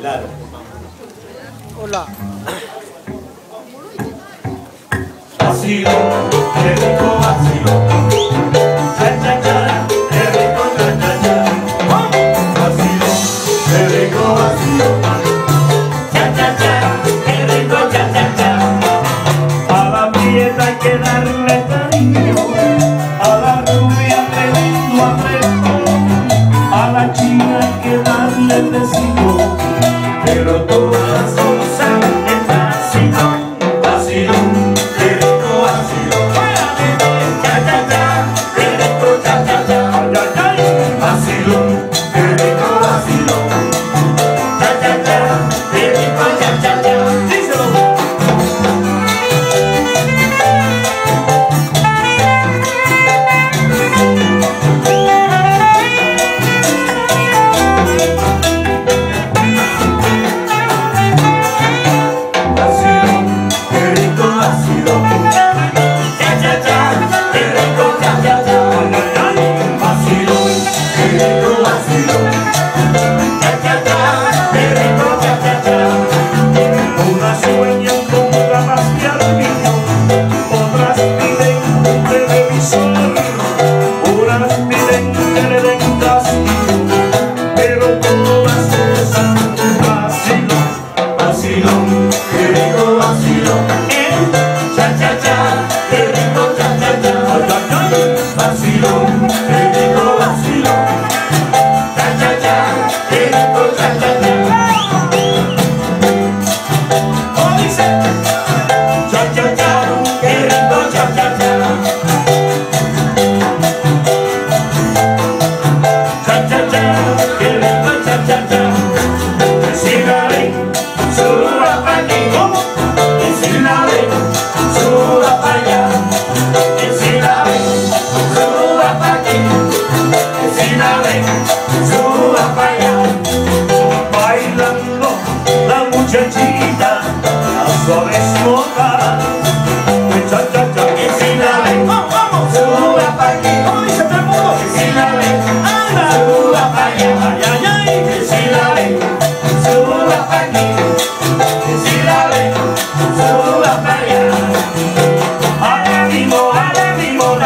claro. Hola. Vacío, qué rico vacío. Cha, cha, cha, qué rico cha, cha, cha. Vacío, qué rico vacío. Cha, cha, cha, qué rico cha, cha, cha. A la prieta hay que darle cariño, a la rubia redondo a redondo, a la china hay que darle besito roto vacilón, qué rico vacilón, eh, cha cha cha, qué rico cha cha cha, vacilón, qué rico vacilón.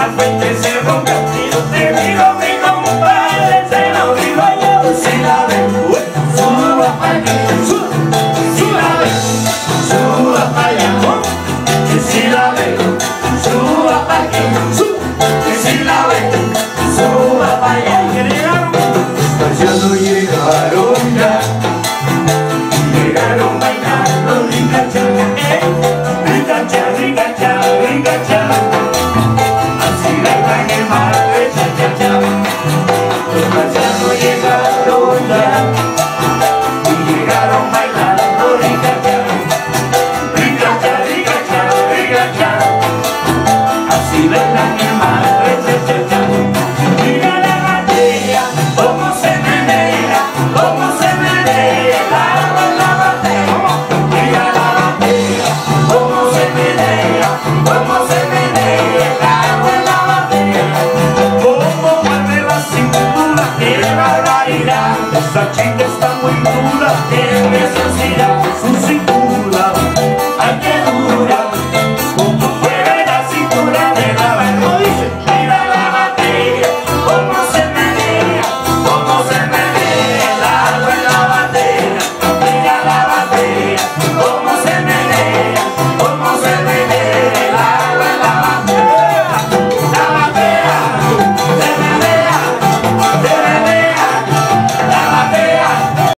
I've. esa chica está muy dura.